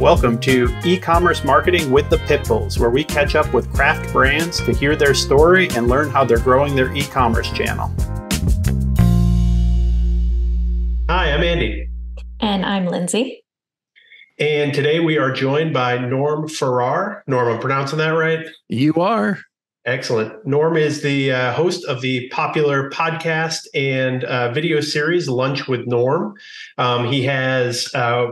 Welcome to E-commerce Marketing with the Pitbulls, where we catch up with craft brands to hear their story and learn how they're growing their e-commerce channel. Hi, I'm Andy. And I'm Lindsay. And today we are joined by Norm Farrar. Norm, I'm pronouncing that right? You are. Excellent. Norm is the uh, host of the popular podcast and uh, video series Lunch with Norm. Um, he has, uh,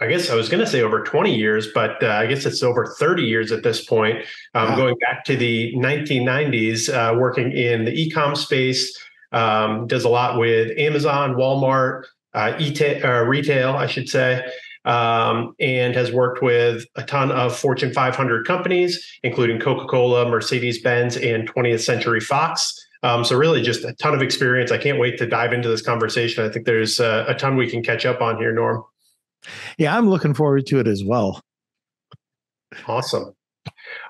I guess I was going to say over 20 years, but uh, I guess it's over 30 years at this point, um, wow. going back to the 1990s, uh, working in the e-com space. Um, does a lot with Amazon, Walmart, uh, e- retail, I should say um, and has worked with a ton of Fortune 500 companies, including Coca Cola, Mercedes Benz, and 20th Century Fox. Um, so, really, just a ton of experience. I can't wait to dive into this conversation. I think there's uh, a ton we can catch up on here, Norm. Yeah, I'm looking forward to it as well. Awesome.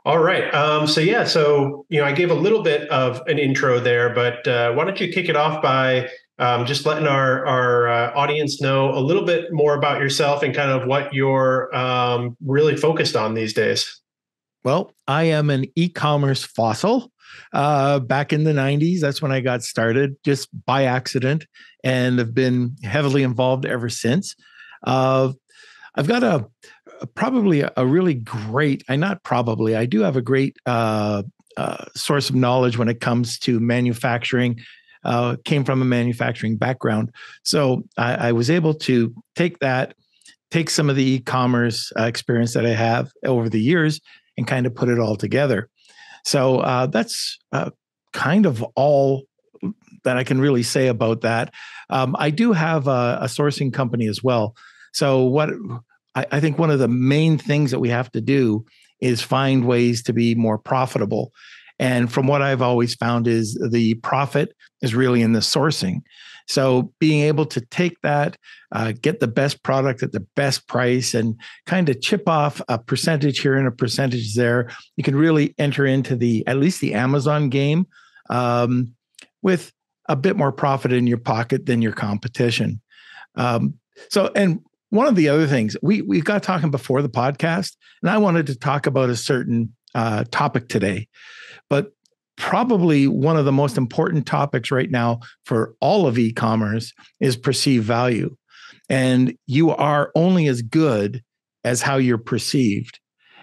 All right. Um, so yeah, so you know, I gave a little bit of an intro there, but uh, why don't you kick it off by um, just letting our our uh, audience know a little bit more about yourself and kind of what you're um, really focused on these days. Well, I am an e-commerce fossil. Uh, back in the 90s, that's when I got started, just by accident, and have been heavily involved ever since. Uh, I've got a probably a, really great, I not probably, I do have a great uh, uh, source of knowledge when it comes to manufacturing uh, came from a manufacturing background. So I, I, was able to take that, take some of the e commerce uh, experience that I have over the years and kind of put it all together. So uh, that's uh, kind of all that I can really say about that. Um, I do have a, a, sourcing company as well. So what I, I think one of the main things that we have to do is find ways to be more profitable. And from what I've always found is the profit is really in the sourcing. So being able to take that, uh, get the best product at the best price, and kind of chip off a percentage here and a percentage there, you can really enter into the at least the Amazon game um, with a bit more profit in your pocket than your competition. Um, so, and one of the other things we we got talking before the podcast, and I wanted to talk about a certain uh, topic today. But probably one of the most important topics right now for all of e commerce is perceived value. And you are only as good as how you're perceived.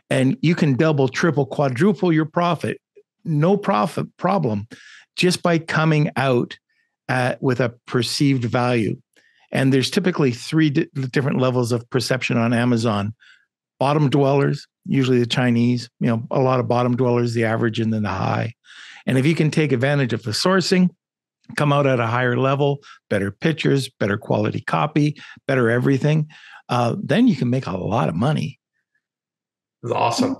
And you can double, triple, quadruple your profit, no profit problem, just by coming out at, with a perceived value. And there's typically three di- different levels of perception on Amazon bottom dwellers, usually the Chinese, you know, a lot of bottom dwellers, the average and then the high. And if you can take advantage of the sourcing, come out at a higher level, better pictures, better quality copy, better everything, uh, then you can make a lot of money. Awesome.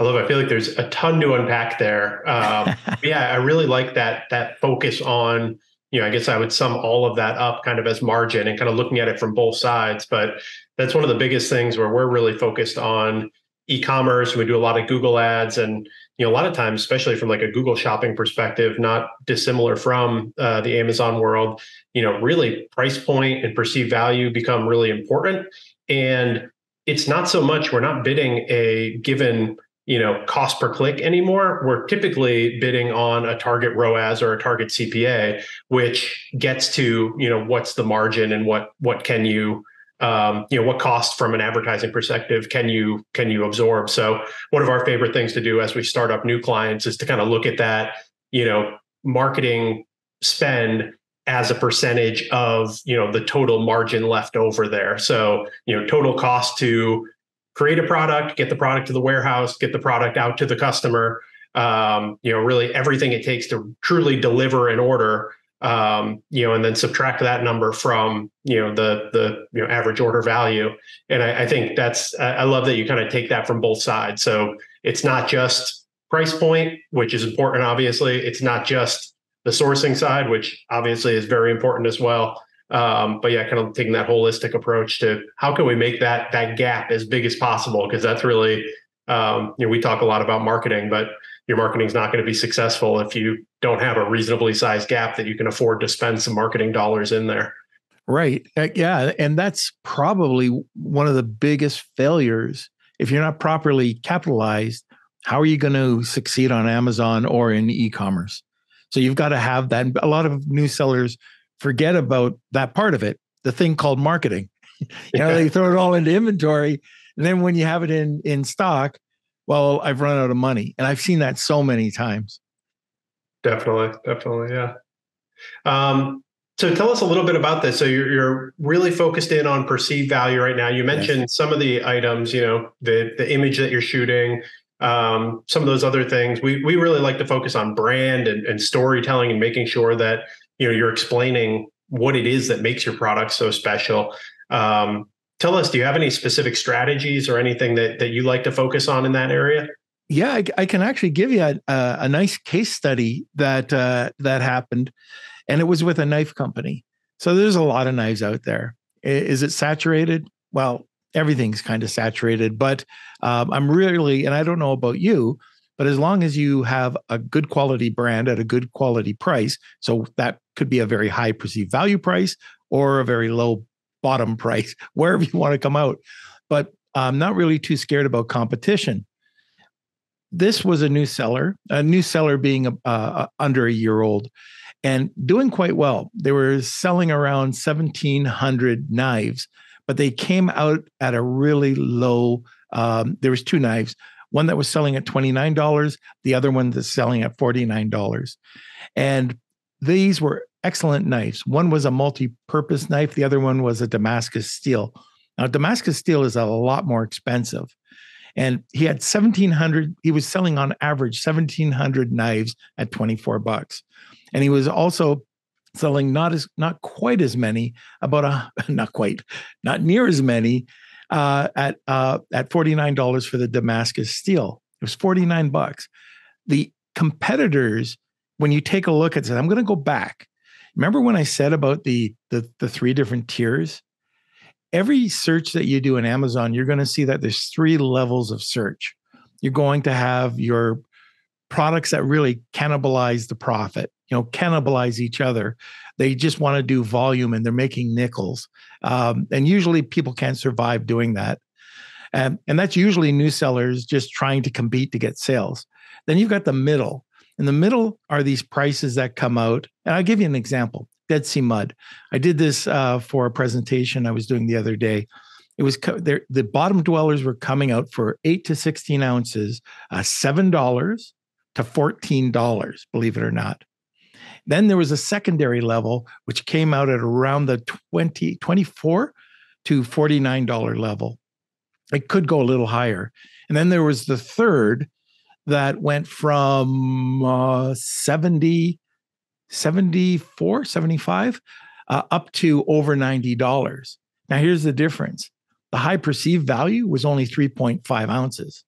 I love it. I feel like there's a ton to unpack there. Um, yeah, I really like that that focus on you know, I guess I would sum all of that up kind of as margin and kind of looking at it from both sides. But that's one of the biggest things where we're really focused on e-commerce. We do a lot of Google ads and you know a lot of times, especially from like a Google shopping perspective, not dissimilar from uh, the Amazon world, you know, really price point and perceived value become really important. And it's not so much we're not bidding a given you know cost per click anymore we're typically bidding on a target roas or a target cpa which gets to you know what's the margin and what what can you um, you know what cost from an advertising perspective can you can you absorb? So one of our favorite things to do as we start up new clients is to kind of look at that you know marketing spend as a percentage of you know the total margin left over there. So you know total cost to create a product, get the product to the warehouse, get the product out to the customer. Um, you know, really everything it takes to truly deliver an order. Um, you know, and then subtract that number from you know the the you know average order value. And I, I think that's I love that you kind of take that from both sides. So it's not just price point, which is important, obviously. It's not just the sourcing side, which obviously is very important as well. Um, but yeah, kind of taking that holistic approach to how can we make that that gap as big as possible? Because that's really um, you know we talk a lot about marketing, but your marketing is not going to be successful if you don't have a reasonably sized gap that you can afford to spend some marketing dollars in there. Right. Uh, yeah. And that's probably one of the biggest failures. If you're not properly capitalized, how are you going to succeed on Amazon or in e commerce? So you've got to have that. A lot of new sellers forget about that part of it, the thing called marketing. you know, they throw it all into inventory. And then when you have it in in stock, well, I've run out of money. And I've seen that so many times. Definitely. Definitely. Yeah. Um, so tell us a little bit about this. So you're, you're really focused in on perceived value right now. You mentioned yes. some of the items, you know, the the image that you're shooting, um, some of those other things. We we really like to focus on brand and, and storytelling and making sure that you know you're explaining what it is that makes your product so special. Um, tell us, do you have any specific strategies or anything that that you like to focus on in that area? Yeah, I, I can actually give you a, a, nice case study that uh, that happened and it was with a knife company. So there's a lot of knives out there. Is it saturated? Well, everything's kind of saturated, but um, I'm really, and I don't know about you, but as long as you have a good quality brand at a good quality price, so that could be a very high perceived value price or a very low bottom price, wherever you want to come out. But I'm not really too scared about competition. This was a new seller, a new seller being uh under a year old and doing quite well. They were selling around 1,700 knives, but they came out at a really low. Um, there was two knives, one that was selling at $29, the other one that's selling at $49. And these were excellent knives. One was a multi-purpose knife, the other one was a Damascus steel. Now, Damascus steel is a lot more expensive. And he had 1700, he was selling on average 1700 knives at 24 bucks and he was also selling not as not quite as many about a not quite not near as many uh, at uh, at forty nine dollars for the Damascus steel. It was forty nine bucks. The competitors, when you take a look at it, I'm going to go back. Remember when I said about the, the the three different tiers? Every search that you do in Amazon, you're going to see that there's three levels of search. You're going to have your products that really cannibalize the profit you know cannibalize each other. They just want to do volume and they're making nickels. Um, and usually people can't survive doing that. And, and that's usually new sellers just trying to compete to get sales. Then you've got the middle. In the middle are these prices that come out. And i'll give you an example dead sea mud. I did this uh, for a presentation i was doing the other day. It was co- the bottom dwellers were coming out for 8 to 16 ounces uh, $7 to $14 believe it or not then there was a secondary level, which came out at around the 20, 24 to $49 level. It could go a little higher. And then there was the third that went from uh, 70, 74, 75 uh, up to over $90. Now, here's the difference the high perceived value was only 3.5 ounces.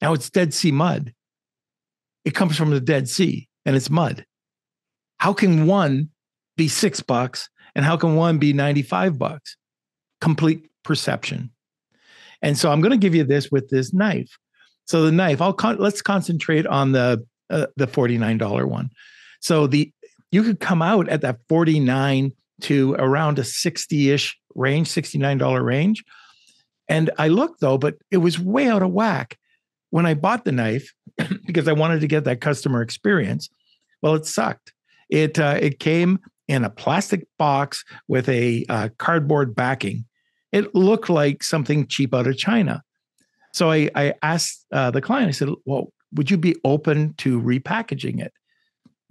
Now it's Dead Sea mud. It comes from the Dead Sea and it's mud how can one be six bucks and how can one be 95 bucks? Complete perception. And so I'm going to give you this with this knife. So the knife, I'll con- let's concentrate on the uh, the $49 one. So the you could come out at that 49 to around a 60-ish range, $69 range. And I looked though, but it was way out of whack when I bought the knife because I wanted to get that customer experience. Well, it sucked. It uh, it came in a plastic box with a uh, cardboard backing. It looked like something cheap out of China. So I, I asked uh, the client. I said, "Well, would you be open to repackaging it?"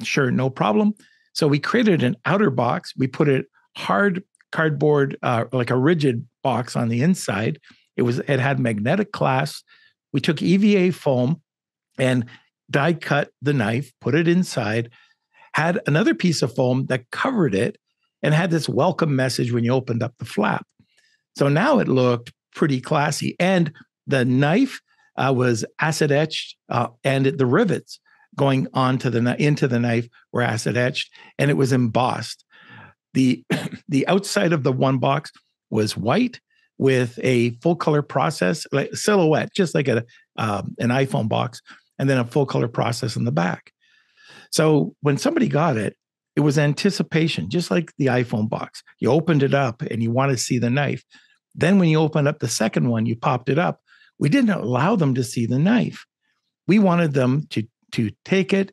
Sure, no problem. So we created an outer box. We put it hard cardboard, uh, like a rigid box on the inside. It was it had magnetic clasps. We took EVA foam and die cut the knife, put it inside, had another piece of foam that covered it and had this welcome message when you opened up the flap. So now it looked pretty classy. And the knife uh, was acid etched, uh, and the rivets going onto the into the knife were acid etched, and it was embossed. the The outside of the one box was white with a full color process, like silhouette, just like a um, an iPhone box, and then a full color process in the back. So when somebody got it, it was anticipation, just like the iPhone box. You opened it up and you want to see the knife. Then when you opened up the second one, you popped it up. We didn't allow them to see the knife. We wanted them to to take it,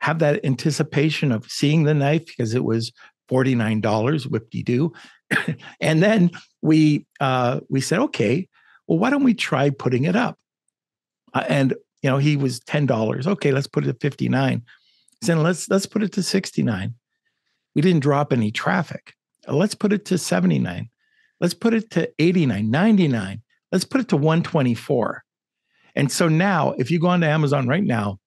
have that anticipation of seeing the knife because it was $49, whip de doo. and then we uh, we said, okay, well, why don't we try putting it up? Uh, and you know, he was ten dollars. Okay, let's put it at fifty nine. Then let's let's put it to sixty nine. We didn't drop any traffic. Uh, let's put it to seventy nine. Let's put it to 89, 99. Let's put it to 124. And so now, if you go onto Amazon right now,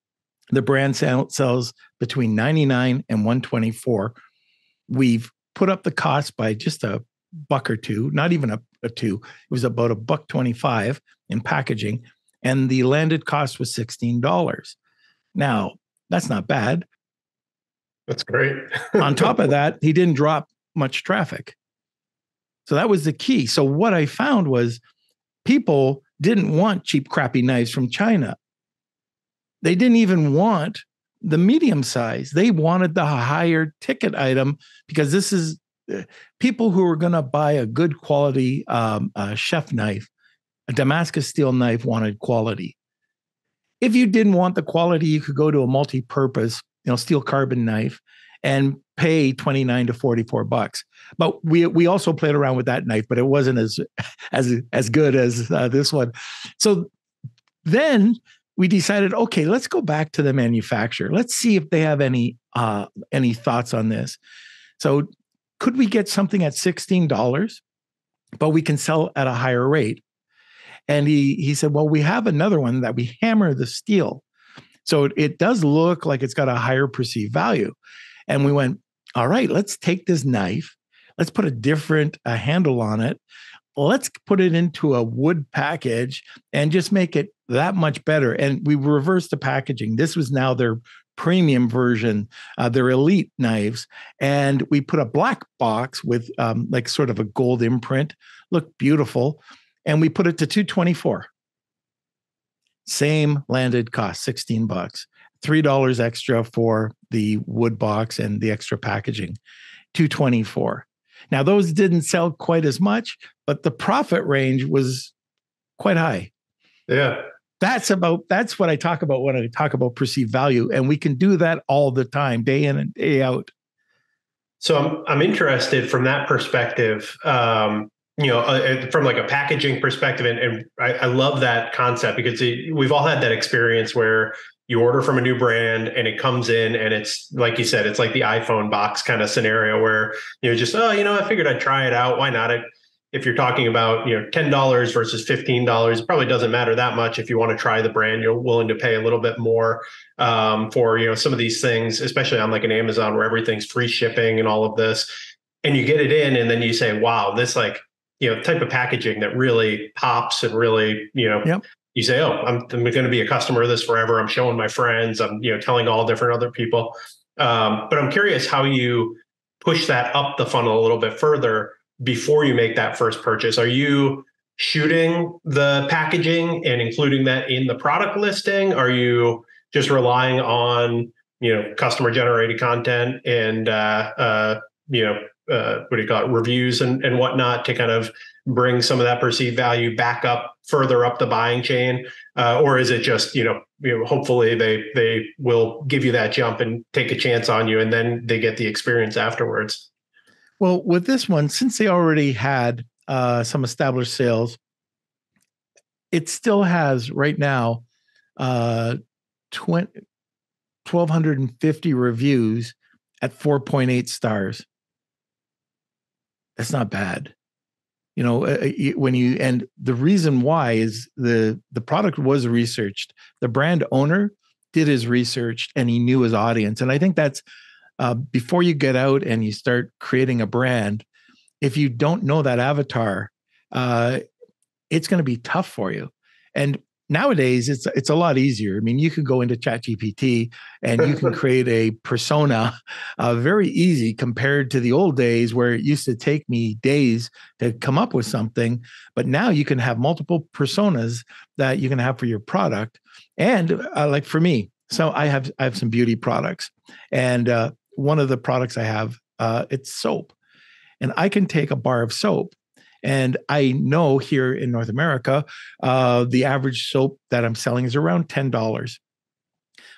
the brand sells between 99 and 124. We've put up the cost by just a buck or two, not even a, a two. It was about a buck 25 in packaging. And the landed cost was $16. Now, that's not bad. That's great. On top of that, he didn't drop much traffic. So that was the key. So what I found was people didn't want cheap, crappy knives from China. They didn't even want the medium size. They wanted the higher ticket item because this is uh, people who are going to buy a good quality um, uh, chef knife, a Damascus steel knife wanted quality. If you didn't want the quality, you could go to a multi-purpose, you know, steel carbon knife and pay 29 to 44 bucks. But we we also played around with that knife, but it wasn't as as as good as uh, this one. So then we decided, okay, let's go back to the manufacturer. Let's see if they have any uh, any thoughts on this. So could we get something at $16, but we can sell at a higher rate? And he he said, well, we have another one that we hammer the steel. So it, it does look like it's got a higher perceived value. And we went, all right, let's take this knife, let's put a different uh, handle on it. Let's put it into a wood package and just make it that much better. And we reversed the packaging. This was now their premium version, uh, their elite knives. And we put a black box with um, like sort of a gold imprint, looked beautiful. And we put it to 224. Same landed cost, 16 bucks. $3 extra for the wood box and the extra packaging, 224. Now those didn't sell quite as much, but the profit range was quite high. Yeah. That's about that's what I talk about when I talk about perceived value and we can do that all the time, day in and day out. So I'm I'm interested from that perspective. Um, you know, uh, from like a packaging perspective, and, and I, I, love that concept because it, we've all had that experience where you order from a new brand and it comes in and it's like you said it's like the iphone box kind of scenario where you know just oh you know i figured i'd try it out. Why not? If you're talking about you know $10 versus $15 it probably doesn't matter that much. If you want to try the brand you're willing to pay a little bit more um, for you know some of these things especially on like an amazon where everything's free shipping and all of this and you get it in and then you say wow this like you know type of packaging that really pops and really you know yep you say, "Oh, I'm, I'm going to be a customer of this forever." I'm showing my friends. I'm you know telling all different other people. Um, but I'm curious how you push that up the funnel a little bit further before you make that first purchase. Are you shooting the packaging and including that in the product listing? Are you just relying on you know customer generated content and uh, uh, you know uh, what do you call it reviews and, and whatnot to kind of bring some of that perceived value back up further up the buying chain? Uh, or is it just you know, you know hopefully they they will give you that jump and take a chance on you and then they get the experience afterwards? Well with this one since they already had uh, some established sales it still has right now uh 20, 1250 reviews at 4.8 stars that's not bad. You know uh, uh when you and the reason why is the the product was researched. The brand owner did his research and he knew his audience. And i think that's uh, before you get out and you start creating a brand if you don't know that avatar uh, it's going to be tough for you. And nowadays it's it's a lot easier. I mean, you can go into ChatGPT and you can create a persona uh, very easy compared to the old days where it used to take me days to come up with something. But now you can have multiple personas that you can have for your product. And uh, like for me, so I have I have some beauty products, and uh, one of the products I have, uh, it's soap. And I can take a bar of soap and I know here in North America, uh, the average soap that I'm selling is around $10.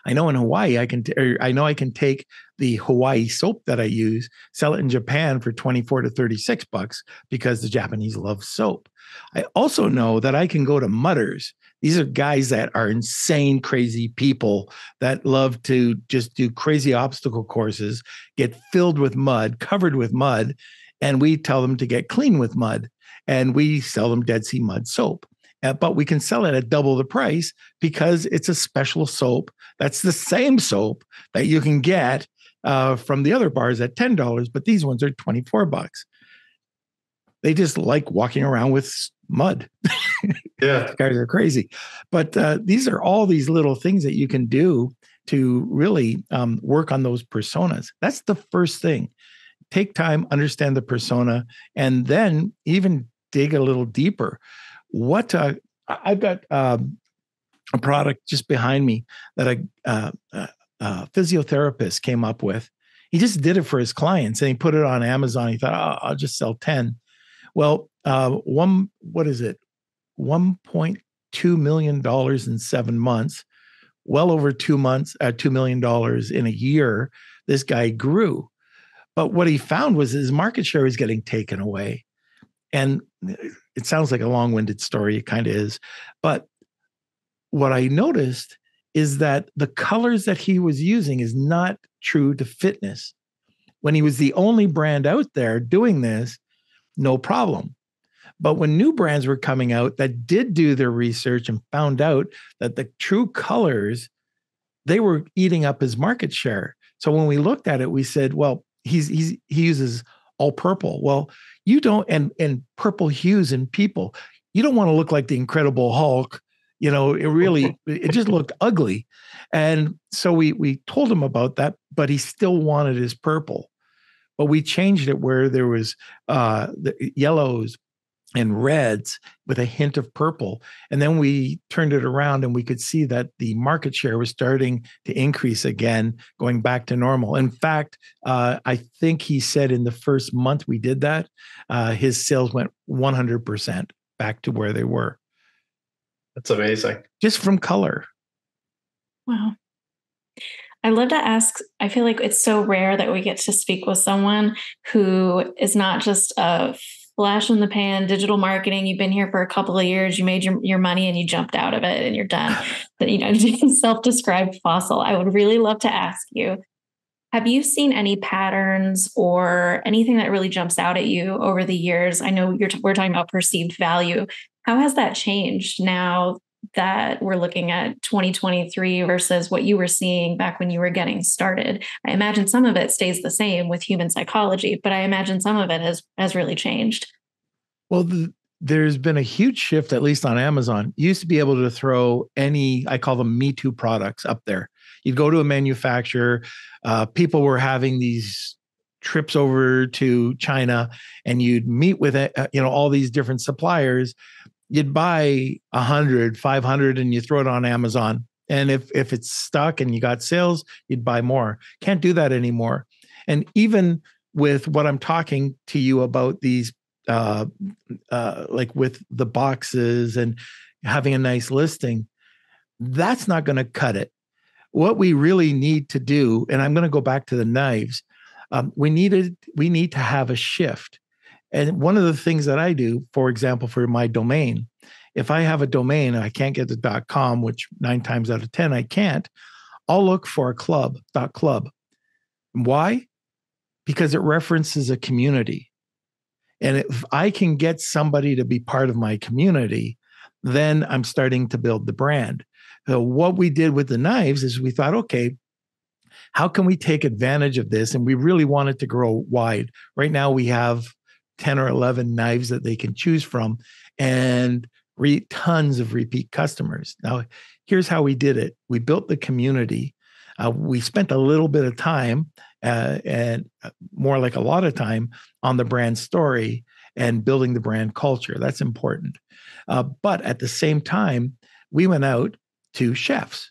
I know in Hawaii, I can, t- I know I can take the Hawaii soap that I use, sell it in Japan for 24 to 36 bucks because the Japanese love soap. I also know that I can go to Mudders. These are guys that are insane, crazy people that love to just do crazy obstacle courses, get filled with mud, covered with mud, and we tell them to get clean with mud. And we sell them Dead Sea Mud soap. Uh, but we can sell it at double the price because it's a special soap. That's the same soap that you can get uh, from the other bars at ten dollars, but these ones are twenty four bucks. They just like walking around with mud. Yeah, guys are crazy. But uh, these are all these little things that you can do to really um, work on those personas. That's the first thing. Take time, understand the persona, and then even dig a little deeper what uh, I've got um, a product just behind me that a, uh, uh, a, physiotherapist came up with. He just did it for his clients and he put it on Amazon. He thought, oh, I'll just sell 10. Well, uh, one, what is it? $1.2 million in seven months, well over two months, uh, $2 million in a year. This guy grew. But what he found was his market share was getting taken away. And it sounds like a long-winded story it kind of is but what i noticed is that the colors that he was using is not true to fitness. When he was the only brand out there doing this no problem. But when new brands were coming out that did do their research and found out that the true colors they were eating up his market share. So when we looked at it we said well he's, he's he uses all purple. Well you don't and and purple hues in people. You don't want to look like the incredible hulk you know it really it just looked ugly. And so we we told him about that but he still wanted his purple. But we changed it where there was uh the yellows and reds with a hint of purple. And then we turned it around and we could see that the market share was starting to increase again, going back to normal. In fact, uh, I think he said in the first month we did that, uh, his sales went 100% back to where they were. That's amazing. Just from color. Wow. I love to ask. I feel like it's so rare that we get to speak with someone who is not just a flash in the pan digital marketing you've been here for a couple of years you made your, your money and you jumped out of it and you're done. But you know self-described fossil. I would really love to ask you have you seen any patterns or anything that really jumps out at you over the years? I know you're we're talking about perceived value. How has that changed now that we're looking at 2023 versus what you were seeing back when you were getting started. I imagine some of it stays the same with human psychology, but I imagine some of it has has really changed. Well, the, there's been a huge shift, at least on Amazon. You used to be able to throw any, I call them Me Too products up there. You'd go to a manufacturer, uh, people were having these trips over to China, and you'd meet with uh, you know all these different suppliers you'd buy 100 500 and you throw it on amazon. And if if it's stuck and you got sales you'd buy more. Can't do that anymore. And even with what i'm talking to you about these uh, uh like with the boxes and having a nice listing that's not going to cut it. What we really need to do and i'm going to go back to the knives um, we needed we need to have a shift and one of the things that I do, for example, for my domain, if I have a domain and I can't get the .com, which nine times out of 10 I can't, I'll look for a club, .club. Why? Because it references a community. And if I can get somebody to be part of my community, then I'm starting to build the brand. So what we did with the knives is we thought, okay, how can we take advantage of this? And we really wanted to grow wide. Right now we have 10 or 11 knives that they can choose from and re- tons of repeat customers. Now, here's how we did it we built the community. Uh, we spent a little bit of time uh, and uh, more like a lot of time on the brand story and building the brand culture. That's important. Uh, but at the same time, we went out to chefs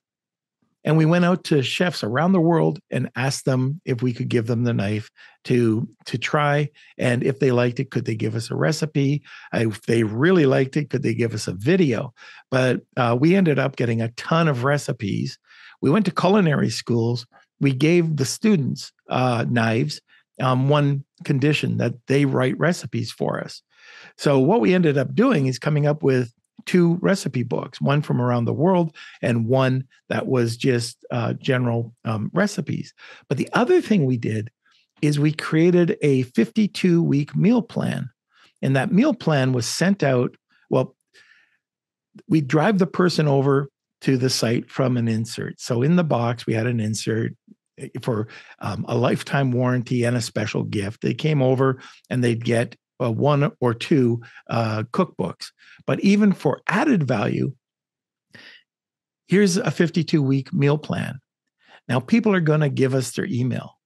and we went out to chefs around the world and asked them if we could give them the knife to to try. And if they liked it could they give us a recipe? If they really liked it could they give us a video? But uh, we ended up getting a ton of recipes. We went to culinary schools. We gave the students uh, knives um, one condition that they write recipes for us. So what we ended up doing is coming up with two recipe books, one from around the world and one that was just uh, general um, recipes. But the other thing we did is we created a 52 week meal plan. And that meal plan was sent out. Well, we drive the person over to the site from an insert. So in the box, we had an insert eh, for um, a lifetime warranty and a special gift. They came over and they'd get uh, one or two uh, cookbooks. But even for added value, here's a 52 week meal plan. Now, people are going to give us their email.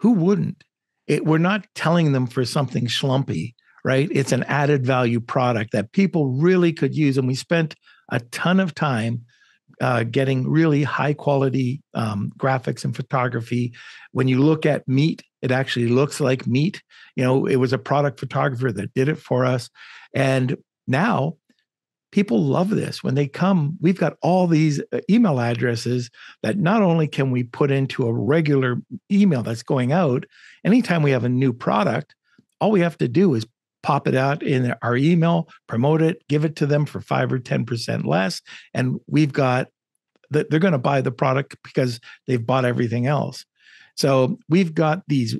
Who wouldn't? It, we're not telling them for something schlumpy, right? It's an added value product that people really could use. And we spent a ton of time uh, getting really high quality um, graphics and photography. When you look at meat, it actually looks like meat. You know, it was a product photographer that did it for us. And now people love this. When they come, we've got all these uh, email addresses that not only can we put into a regular email that's going out, anytime we have a new product, all we have to do is pop it out in our email, promote it, give it to them for five or 10% less. And we've got that they're going to buy the product because they've bought everything else. So we've got these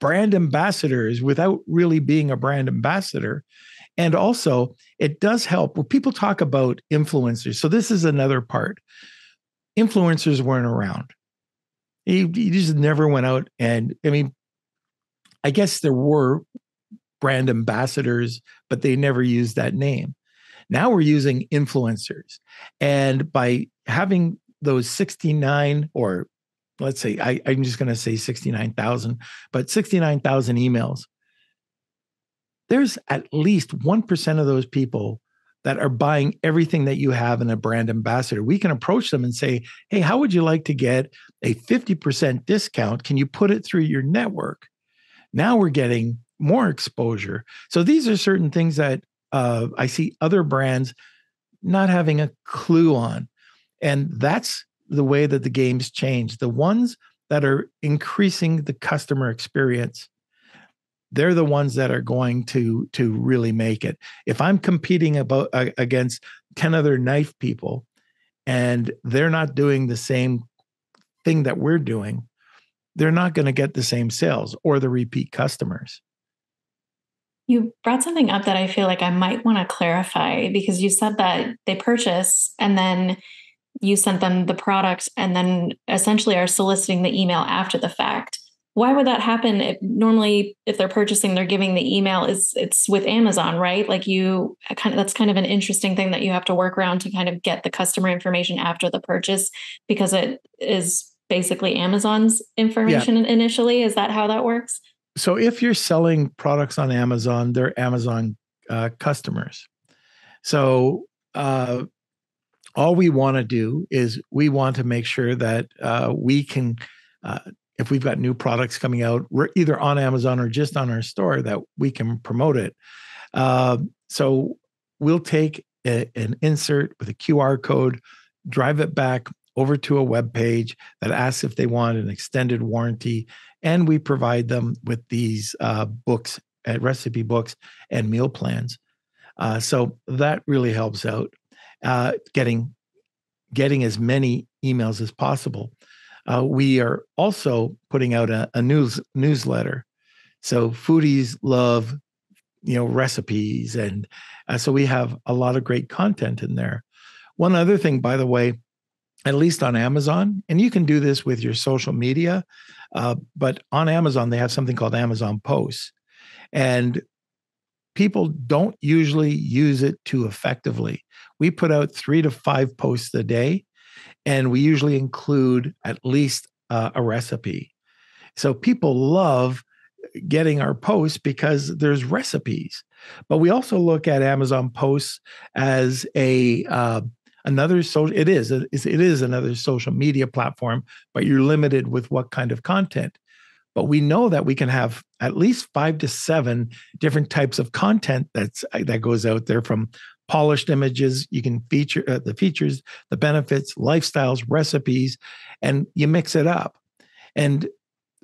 brand ambassadors without really being a brand ambassador. And also, it does help when people talk about influencers. So, this is another part. Influencers weren't around. You just never went out and, I mean, I guess there were brand ambassadors, but they never used that name. Now we're using influencers. And by having those 69 or let's say I, am just going to say 69,000, but 69,000 emails, there's at least 1% of those people that are buying everything that you have in a brand ambassador. We can approach them and say, hey, how would you like to get a 50% discount? Can you put it through your network? Now we're getting more exposure. So these are certain things that uh, I see other brands not having a clue on. And that's the way that the game's changed. The ones that are increasing the customer experience, they're the ones that are going to to really make it. If I'm competing about uh, against 10 other knife people and they're not doing the same thing that we're doing, they're not going to get the same sales or the repeat customers. You brought something up that I feel like I might want to clarify because you said that they purchase and then you sent them the product and then essentially are soliciting the email after the fact. Why would that happen? Normally, if they're purchasing, they're giving the email. Is it's with Amazon, right? Like you uh, kind of that's kind of an interesting thing that you have to work around to kind of get the customer information after the purchase because it is basically Amazon's information yeah. initially. Is that how that works? So if you're selling products on Amazon, they're Amazon uh, customers. So uh, all we want to do is we want to make sure that uh, we can, uh, if we've got new products coming out, we're either on Amazon or just on our store, that we can promote it. Uh, so we'll take a, an insert with a QR code, drive it back over to a web page that asks if they want an extended warranty, and we provide them with these uh, books, uh, recipe books, and meal plans. Uh, so that really helps out uh, getting getting as many emails as possible. Uh, we are also putting out a, a news newsletter. So foodies love, you know, recipes, and uh, so we have a lot of great content in there. One other thing, by the way, at least on Amazon, and you can do this with your social media, uh, but on Amazon they have something called Amazon Posts, and people don't usually use it too effectively. We put out three to five posts a day, and we usually include at least uh, a recipe. So people love getting our posts because there's recipes. But we also look at Amazon posts as a uh, another social it is it is another social media platform but you're limited with what kind of content. But we know that we can have at least 5 to 7 different types of content that's uh, that goes out there from polished images you can feature uh, the features the benefits lifestyles recipes and you mix it up. And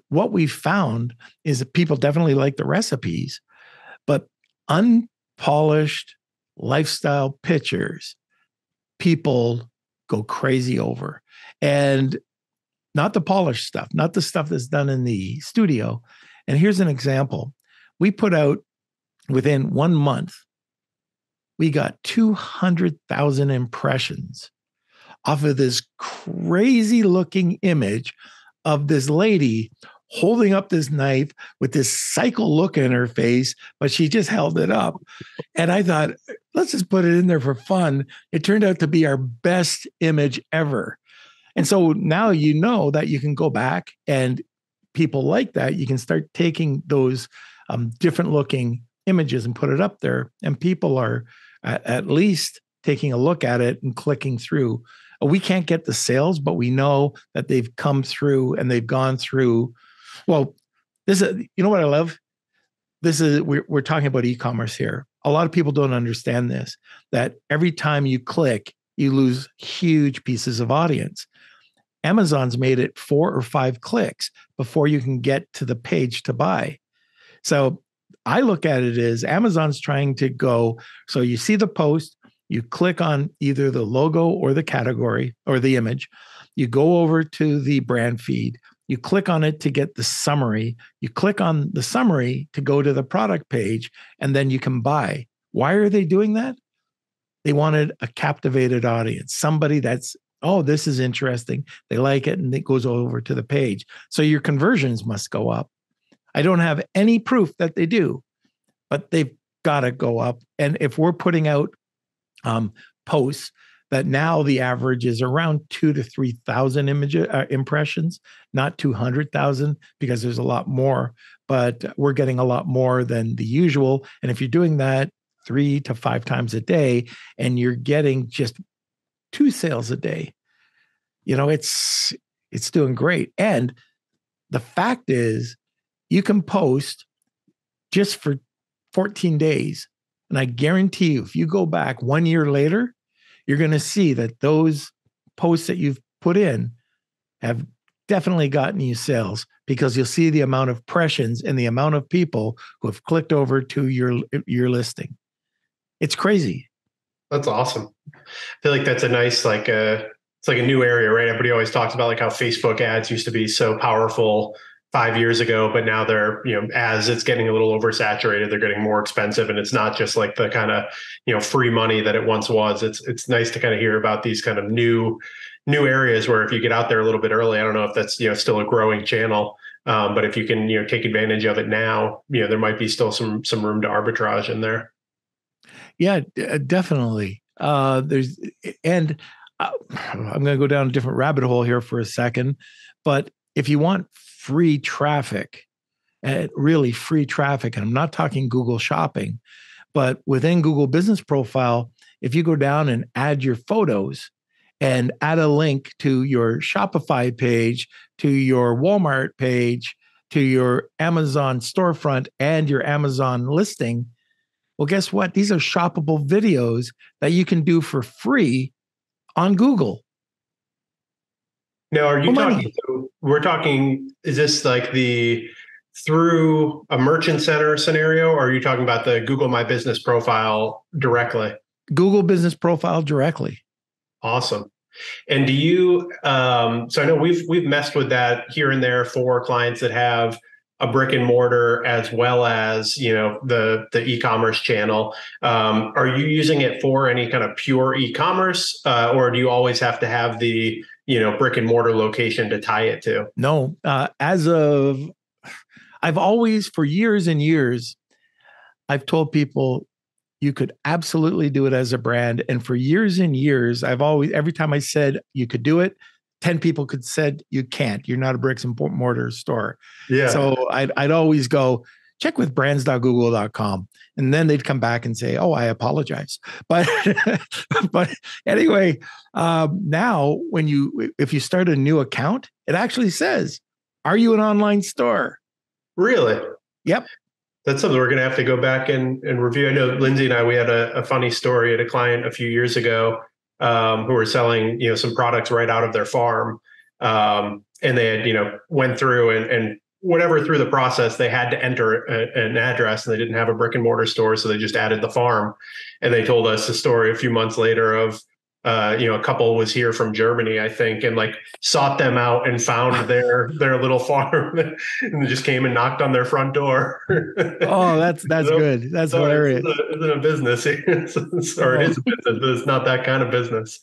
what we found is that people definitely like the recipes but unpolished lifestyle pictures people go crazy over. And not the polished stuff, not the stuff that's done in the studio. And here's an example we put out within one month, we got 200,000 impressions off of this crazy looking image of this lady holding up this knife with this cycle look in her face, but she just held it up. And I thought, let's just put it in there for fun. It turned out to be our best image ever. And so now you know that you can go back and people like that, you can start taking those um, different looking images and put it up there. And people are at, at least taking a look at it and clicking through. We can't get the sales, but we know that they've come through and they've gone through well, this is you know what I love. This is we're we're talking about e-commerce here. A lot of people don't understand this. That every time you click, you lose huge pieces of audience. Amazon's made it four or five clicks before you can get to the page to buy. So I look at it as Amazon's trying to go. So you see the post, you click on either the logo or the category or the image, you go over to the brand feed, you click on it to get the summary. You click on the summary to go to the product page, and then you can buy. Why are they doing that? They wanted a captivated audience, somebody that's, oh, this is interesting. They like it, and it goes over to the page. So your conversions must go up. I don't have any proof that they do, but they've got to go up. And if we're putting out um, posts that now the average is around two to 3,000 image uh, impressions, not 200,000 because there's a lot more, but we're getting a lot more than the usual. And if you're doing that three to five times a day and you're getting just two sales a day, you know, it's, it's doing great. And the fact is you can post just for 14 days. And I guarantee you, if you go back one year later, you're going to see that those posts that you've put in have definitely gotten you sales because you'll see the amount of impressions and the amount of people who have clicked over to your your listing. It's crazy. That's awesome. I feel like that's a nice like uh it's like a new area, right? Everybody always talks about like how Facebook ads used to be so powerful five years ago, but now they're, you know, as it's getting a little oversaturated, they're getting more expensive. And it's not just like the kind of, you know, free money that it once was. It's it's nice to kind of hear about these kind of new new areas where if you get out there a little bit early, I don't know if that's, you know, still a growing channel. Um, but if you can, you know, take advantage of it now, you know, there might be still some some room to arbitrage in there. Yeah, uh, definitely. Uh, there's and uh, I'm going to go down a different rabbit hole here for a second, but if you want free traffic, uh, really free traffic. And I'm not talking Google Shopping, but within Google Business Profile, if you go down and add your photos and add a link to your Shopify page, to your Walmart page, to your Amazon storefront and your Amazon listing, well, guess what? These are shoppable videos that you can do for free on Google. Now, are you talking? So we're talking. Is this like the through a merchant center scenario, or are you talking about the Google My Business profile directly? Google Business Profile directly. Awesome. And do you? Um, so I know we've we've messed with that here and there for clients that have a brick and mortar as well as you know the the e-commerce channel. Um, are you using it for any kind of pure e-commerce, uh, or do you always have to have the you know brick and mortar location to tie it to? No uh, as of i've always for years and years i've told people you could absolutely do it as a brand. And for years and years i've always every time i said you could do it 10 people could said you can't. You're not a bricks and mortar store. Yeah. So i'd, I'd always go check with brands.google.com. And then they'd come back and say, oh, I apologize. But, but anyway, um, now when you, if you start a new account, it actually says, are you an online store? Really? Yep. That's something we're going to have to go back and, and review. I know Lindsay and I, we had a, a funny story at a client a few years ago um, who were selling, you know, some products right out of their farm. Um, and they had, you know, went through and, and whatever through the process, they had to enter a, an address and they didn't have a brick and mortar store. So they just added the farm. And they told us a story a few months later of, uh, you know, a couple was here from Germany, I think, and like sought them out and found their their little farm, and just came and knocked on their front door. oh, that's that's so, good. That's so hilarious. It's a, it's a business, or it is a business, but it's not that kind of business.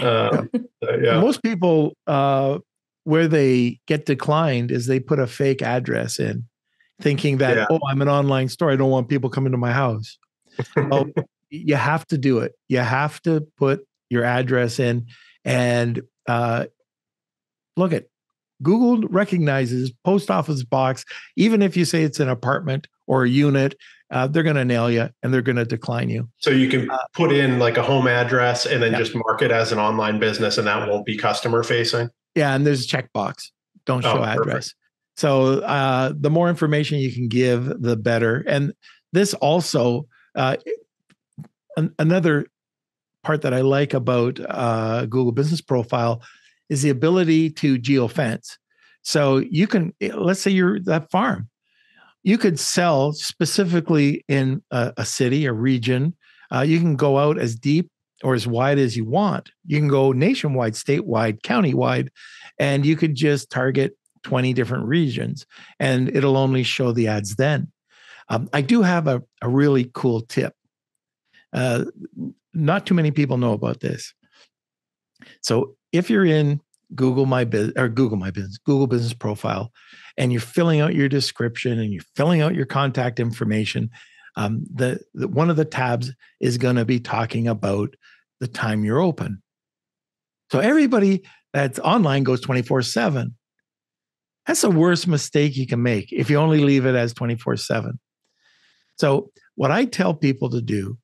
Uh, yeah. Most people, uh, where they get declined, is they put a fake address in, thinking that yeah. oh, I'm an online store. I don't want people coming to my house. well, you have to do it. You have to put your address in, and uh, look at Google recognizes post office box. Even if you say it's an apartment or a unit, uh, they're going to nail you and they're going to decline you. So you can uh, put in like a home address and then yeah. just mark it as an online business, and that won't be customer facing. Yeah, and there's a checkbox. Don't show oh, address. So uh, the more information you can give, the better. And this also uh, an, another part that I like about uh, Google Business Profile is the ability to geofence. So you can, let's say you're that farm, you could sell specifically in a, a city, a region. Uh, you can go out as deep or as wide as you want. You can go nationwide, statewide, countywide, and you could just target 20 different regions and it'll only show the ads then. Um, I do have a, a really cool tip. Uh, not too many people know about this. So if you're in Google My Business or Google My Business, Google Business Profile, and you're filling out your description and you're filling out your contact information, um, the, the one of the tabs is going to be talking about the time you're open. So everybody that's online goes 24 7. That's the worst mistake you can make if you only leave it as 24 7. So, what I tell people to do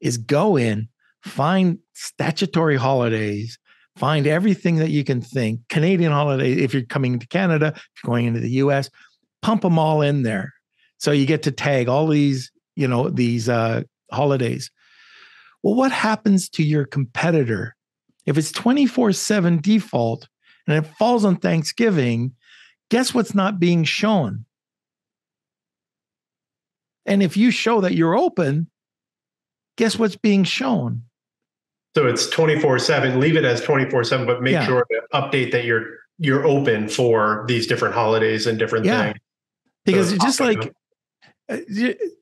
is go in, find statutory holidays, find everything that you can think. Canadian holidays, if you're coming to Canada, if you're going into the US, pump them all in there. So you get to tag all these, you know, these uh, holidays. Well, what happens to your competitor if it's 24 7 default and it falls on Thanksgiving? Guess what's not being shown? And if you show that you're open, guess what's being shown? So it's 24 7. Leave it as 24 7, but make yeah. sure to update that you're you're open for these different holidays and different yeah. things. Because so just like uh,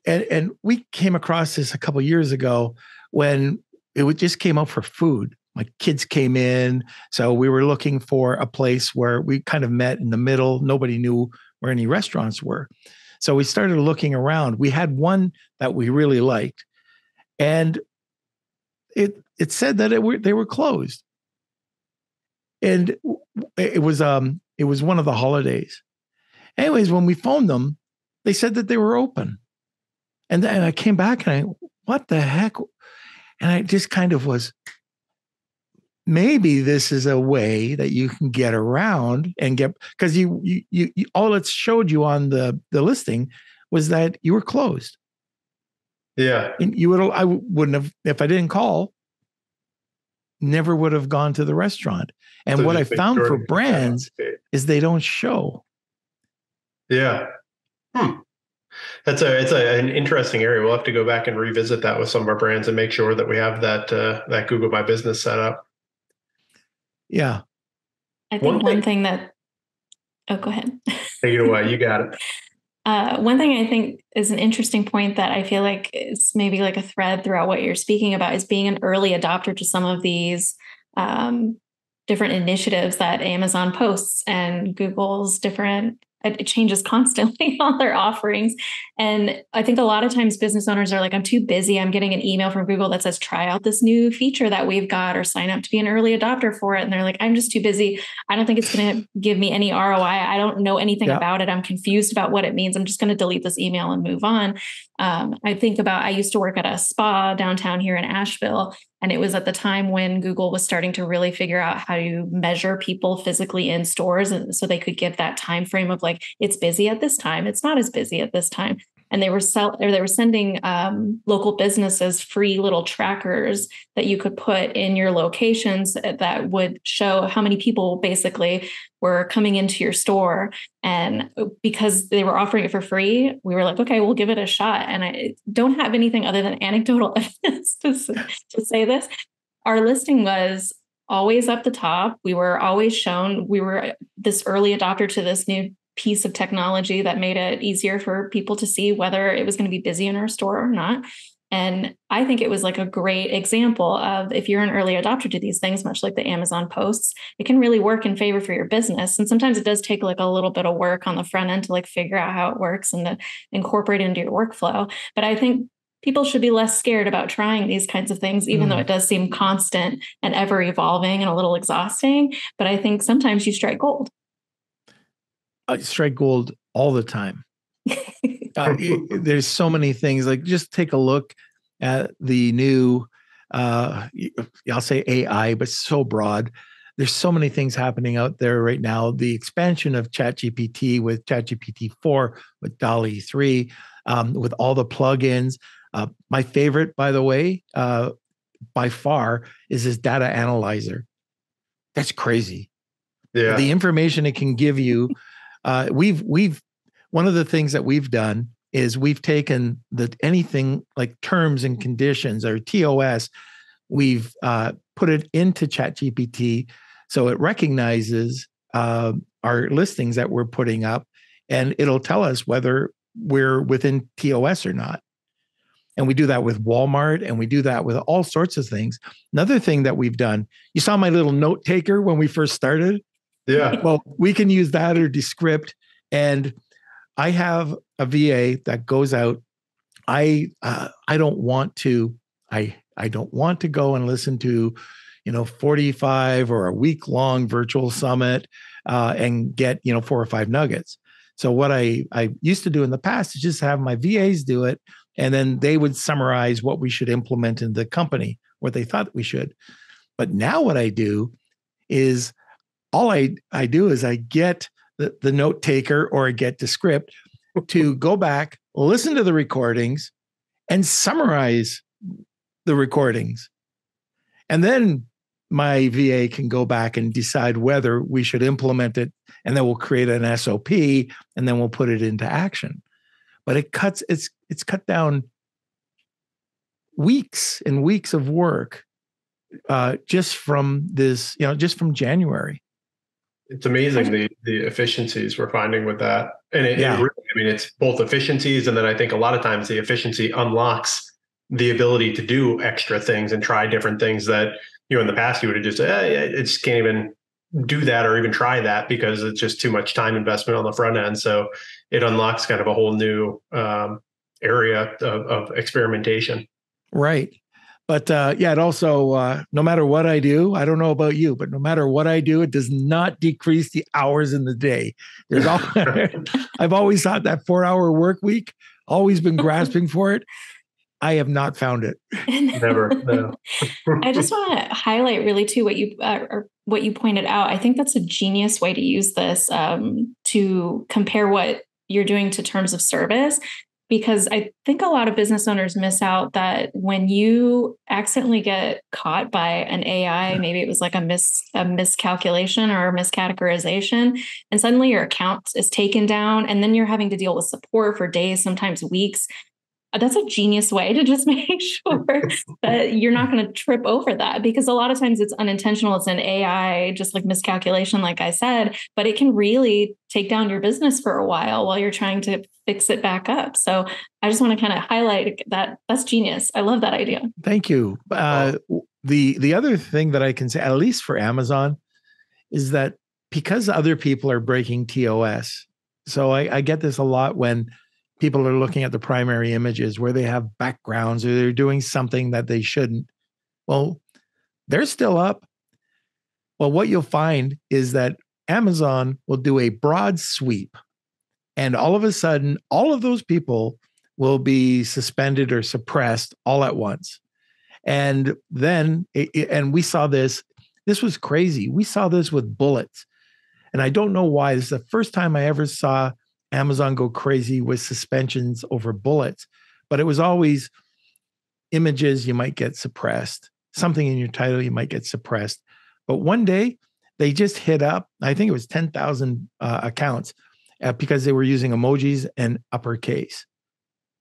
and, and we came across this a couple years ago when it just came out for food. My kids came in. So we were looking for a place where we kind of met in the middle. Nobody knew where any restaurants were. So we started looking around. We had one that we really liked and it it said that it were they were closed, and it was um it was one of the holidays. Anyways, when we phoned them, they said that they were open, and then I came back and I what the heck, and I just kind of was maybe this is a way that you can get around and get because you, you you all it showed you on the the listing was that you were closed yeah. And you would I wouldn't have if I didn't call, never would have gone to the restaurant. And so what I found for brands is they don't show. Yeah. Hmm. That's a it's a, an interesting area. We'll have to go back and revisit that with some of our brands and make sure that we have that uh, that Google My Business set up. Yeah. I think one, one thing, thing that oh go ahead. Take it away. You got it. Uh, one thing I think is an interesting point that I feel like is maybe like a thread throughout what you're speaking about is being an early adopter to some of these um, different initiatives that Amazon posts and Google's different it changes constantly on their offerings. And I think a lot of times business owners are like, I'm too busy. I'm getting an email from Google that says, try out this new feature that we've got or sign up to be an early adopter for it. And they're like, I'm just too busy. I don't think it's going to give me any ROI. I don't know anything yeah. about it. I'm confused about what it means. I'm just going to delete this email and move on. Um, I think about, I used to work at a spa downtown here in Asheville. And it was at the time when Google was starting to really figure out how to measure people physically in stores. And so they could give that time frame of like, it's busy at this time, it's not as busy at this time and they were sell or they were sending um, local businesses free little trackers that you could put in your locations that would show how many people basically were coming into your store. And because they were offering it for free we were like okay we'll give it a shot. And i don't have anything other than anecdotal evidence to, to say this. Our listing was always up the top. We were always shown we were this early adopter to this new piece of technology that made it easier for people to see whether it was going to be busy in our store or not. And I think it was like a great example of if you're an early adopter to these things, much like the Amazon posts, it can really work in favor for your business. And sometimes it does take like a little bit of work on the front end to like figure out how it works and to incorporate it into your workflow. But I think people should be less scared about trying these kinds of things, even mm. though it does seem constant and ever evolving and a little exhausting. But I think sometimes you strike gold. I strike gold all the time. uh, it, there's so many things. Like just take a look at the new, uh, I'll say AI, but so broad. There's so many things happening out there right now. The expansion of ChatGPT with ChatGPT 4, with DALL-E 3, um, with all the plugins. Uh, my favorite, by the way, uh, by far, is this data analyzer. That's crazy. Yeah. The information it can give you uh, we've we've one of the things that we've done is we've taken the anything like terms and conditions or TOS, we've uh, put it into ChatGPT so it recognizes uh, our listings that we're putting up, and it'll tell us whether we're within TOS or not. And we do that with Walmart and we do that with all sorts of things. Another thing that we've done, you saw my little note taker when we first started. Yeah. Well, we can use that or Descript. And I have a VA that goes out. I uh, I don't want to. I I don't want to go and listen to, you know, 45 or a week long virtual summit uh, and get you know four or five nuggets. So what I I used to do in the past is just have my VAs do it, and then they would summarize what we should implement in the company, what they thought we should. But now what I do is all I, I do is I get the, the note taker or I get Descript to go back, listen to the recordings, and summarize the recordings. And then my VA can go back and decide whether we should implement it. And then we'll create an SOP and then we'll put it into action. But it cuts, it's it's cut down weeks and weeks of work uh, just from this, you know, just from January it's amazing the the efficiencies we're finding with that. And it, yeah. it really, i mean it's both efficiencies and then i think a lot of times the efficiency unlocks the ability to do extra things and try different things that you know in the past you would have just eh, it just can't even do that or even try that because it's just too much time investment on the front end. So it unlocks kind of a whole new um, area of, of experimentation. Right but uh, yeah, it also, uh, no matter what I do, I don't know about you, but no matter what I do, it does not decrease the hours in the day. There's all, I've always thought that four hour work week, always been grasping for it. I have not found it. Never. No. I just want to highlight really too what you uh, or what you pointed out. I think that's a genius way to use this um, to compare what you're doing to terms of service because I think a lot of business owners miss out that when you accidentally get caught by an AI, maybe it was like a mis a miscalculation or a miscategorization, and suddenly your account is taken down, and then you're having to deal with support for days, sometimes weeks that's a genius way to just make sure that you're not going to trip over that because a lot of times it's unintentional it's an ai just like miscalculation like i said but it can really take down your business for a while while you're trying to fix it back up. So i just want to kind of highlight that that's genius. I love that idea. Thank you. Uh, the the other thing that i can say at least for amazon is that because other people are breaking tos So I, I get this a lot when people are looking at the primary images where they have backgrounds or they're doing something that they shouldn't. Well, they're still up. Well, what you'll find is that Amazon will do a broad sweep. And all of a sudden, all of those people will be suspended or suppressed all at once. And then, and we saw this, this was crazy. We saw this with bullets. And I don't know why. This is the first time I ever saw Amazon go crazy with suspensions over bullets, but it was always images you might get suppressed, something in your title you might get suppressed. But one day they just hit up, I think it was 10,000 uh, accounts uh, because they were using emojis and uppercase.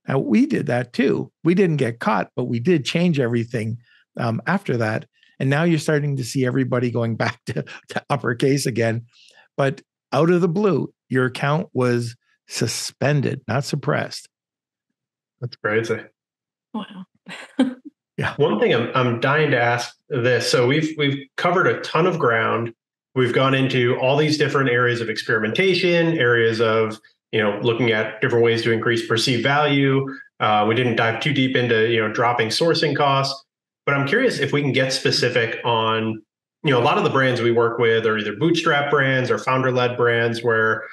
Now, we did that too. We didn't get caught, but we did change everything um, after that. And now you're starting to see everybody going back to, to uppercase again. But out of the blue, your account was suspended, not suppressed. That's crazy. Wow. yeah. One thing I'm I'm dying to ask this. So we've we've covered a ton of ground. We've gone into all these different areas of experimentation, areas of you know looking at different ways to increase perceived value. Uh, we didn't dive too deep into you know dropping sourcing costs, but I'm curious if we can get specific on you know a lot of the brands we work with are either bootstrap brands or founder led brands where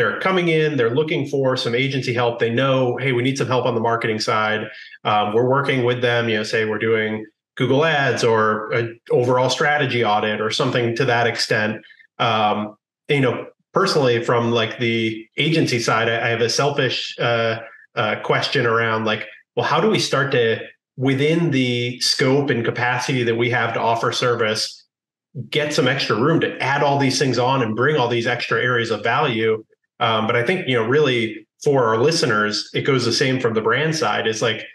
they're coming in they're looking for some agency help. They know hey we need some help on the marketing side. Um, we're working with them you know say we're doing google ads or an overall strategy audit or something to that extent. Um, you know personally from like the agency side i, I have a selfish uh, uh, question around like well how do we start to within the scope and capacity that we have to offer service get some extra room to add all these things on and bring all these extra areas of value. Um, but I think, you know, really for our listeners, it goes the same from the brand side. It's like,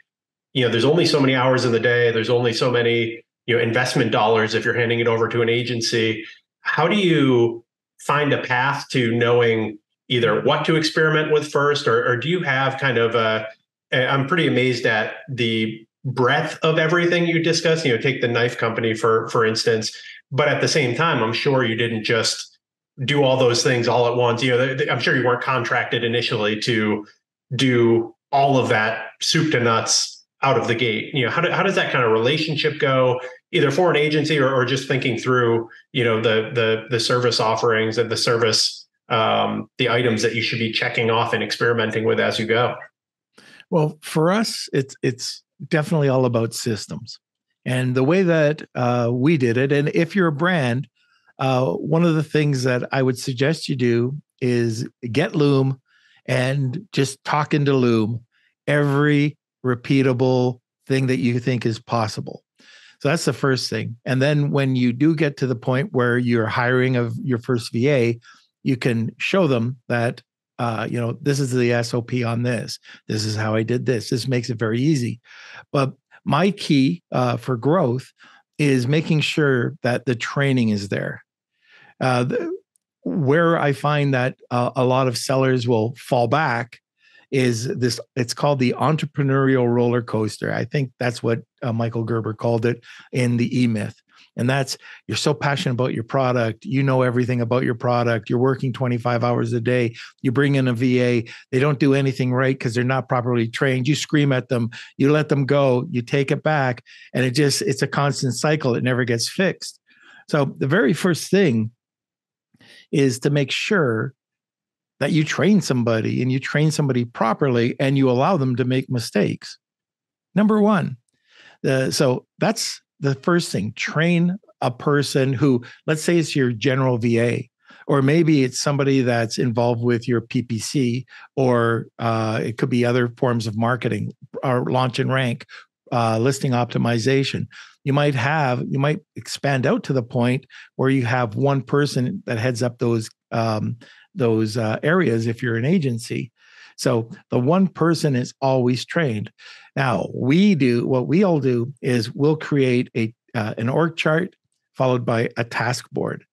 you know, there's only so many hours in the day. There's only so many, you know, investment dollars if you're handing it over to an agency. How do you find a path to knowing either what to experiment with first, or, or do you have kind of a, I'm pretty amazed at the breadth of everything you discuss. You know, take the knife company for for instance. But at the same time, I'm sure you didn't just do all those things all at once. You know, I'm sure you weren't contracted initially to do all of that soup to nuts out of the gate. You know, how, do, how does that kind of relationship go, either for an agency or, or just thinking through, you know, the the the service offerings and the service um, the items that you should be checking off and experimenting with as you go. Well, for us, it's it's definitely all about systems. And the way that uh, we did it, and if you're a brand, uh, one of the things that I would suggest you do is get Loom and just talk into Loom every repeatable thing that you think is possible. So that's the first thing. And then when you do get to the point where you're hiring of your first VA, you can show them that uh, you know this is the SOP on this. This is how I did this. This makes it very easy. But my key uh, for growth is making sure that the training is there. Uh, where I find that uh, a lot of sellers will fall back is this it's called the entrepreneurial roller coaster. I think that's what uh, Michael Gerber called it in the E Myth. And that's you're so passionate about your product. You know everything about your product. You're working 25 hours a day. You bring in a VA. They don't do anything right because they're not properly trained. You scream at them. You let them go. You take it back. And it just, it's a constant cycle. It never gets fixed. So the very first thing is to make sure that you train somebody and you train somebody properly and you allow them to make mistakes. Number one. Uh, so that's the first thing train a person who let's say it's your general va or maybe it's somebody that's involved with your ppc or uh, it could be other forms of marketing or launch and rank uh, listing optimization you might have you might expand out to the point where you have one person that heads up those um, those uh, areas if you're an agency so the one person is always trained. Now we do what we all do is we'll create a uh, an org chart followed by a task board.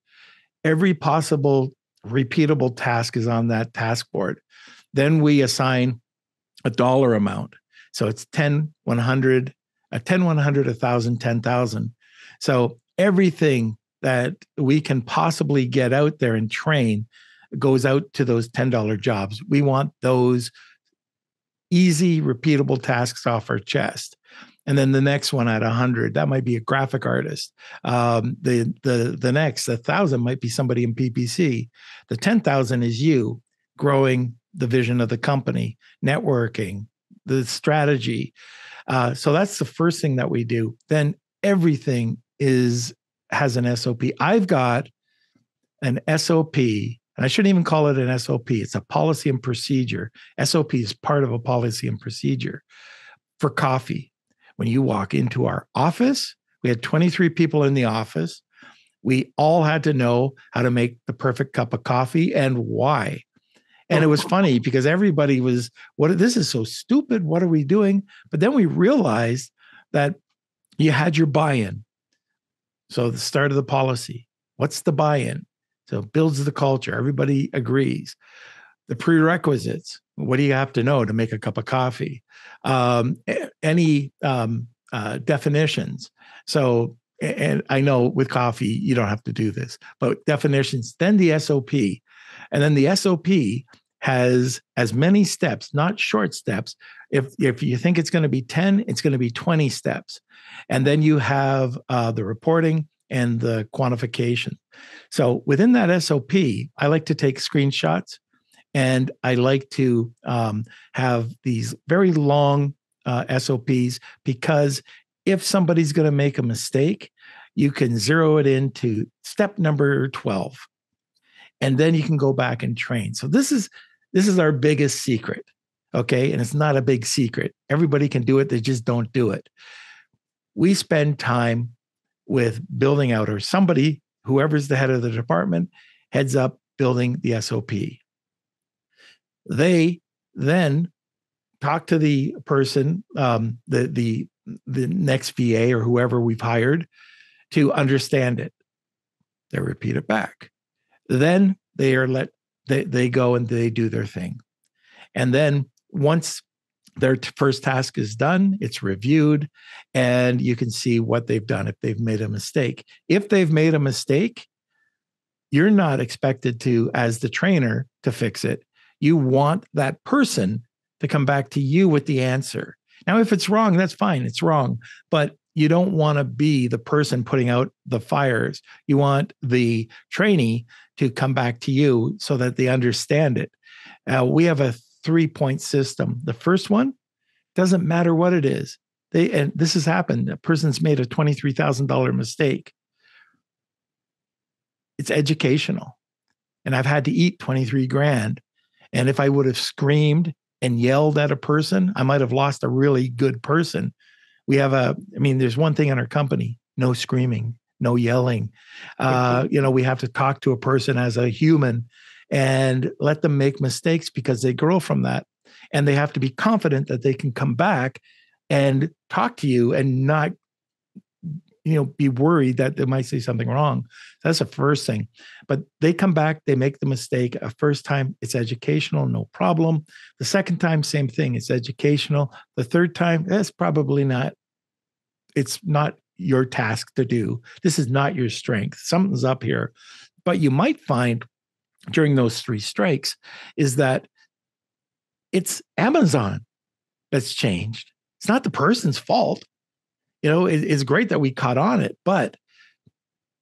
Every possible repeatable task is on that task board. Then we assign a dollar amount. So it's 10, 100, a 10, 100, 1,000, 10,000. So everything that we can possibly get out there and train goes out to those $10 jobs. We want those easy, repeatable tasks off our chest. And then the next one at 100, that might be a graphic artist. Um, the the the next, a thousand might be somebody in PPC. The 10,000 is you growing the vision of the company, networking, the strategy. Uh, so that's the first thing that we do. Then everything is has an SOP. I've got an SOP, and I shouldn't even call it an SOP. It's a policy and procedure. SOP is part of a policy and procedure for coffee. When you walk into our office, we had 23 people in the office. We all had to know how to make the perfect cup of coffee and why. And it was funny because everybody was, what this is so stupid. What are we doing? But then we realized that you had your buy-in. So the start of the policy. What's the buy-in? So it builds the culture. Everybody agrees. The prerequisites. What do you have to know to make a cup of coffee? Um, any um, uh, definitions. So, and I know with coffee, you don't have to do this, but definitions, then the SOP. And then the SOP has as many steps, not short steps. If, if you think it's going to be 10, it's going to be 20 steps. And then you have uh, the reporting and the quantification. So within that SOP, I like to take screenshots and I like to um, have these very long uh, SOPs because if somebody's going to make a mistake, you can zero it into step number 12 and then you can go back and train. So this is this is our biggest secret. Okay. And it's not a big secret. Everybody can do it, they just don't do it. We spend time with building out, or somebody, whoever's the head of the department, heads up building the SOP. They then talk to the person, um, the the the next VA or whoever we've hired, to understand it. They repeat it back. Then they are let they they go and they do their thing, and then once their first task is done, it's reviewed, and you can see what they've done if they've made a mistake. If they've made a mistake, you're not expected to, as the trainer, to fix it. You want that person to come back to you with the answer. Now, if it's wrong, that's fine, it's wrong. But you don't want to be the person putting out the fires. You want the trainee to come back to you so that they understand it. Uh, we have a three point system. The first one doesn't matter what it is. They and this has happened. A person's made a twenty-three thousand dollar mistake. It's educational, and I've had to eat twenty-three grand. And if I would have screamed and yelled at a person, I might have lost a really good person. We have a, I mean, there's one thing in our company: no screaming, no yelling. Uh, you know, we have to talk to a person as a human and let them make mistakes because they grow from that. And they have to be confident that they can come back and talk to you and not you know be worried that they might say something wrong. That's the first thing. But they come back they make the mistake. A first time it's educational no problem. The second time same thing it's educational. The third time that's probably not it's not your task to do this is not your strength something's up here but you might find during those three strikes is that it's Amazon that's changed. It's not the person's fault. You know, it, it's great that we caught on it, but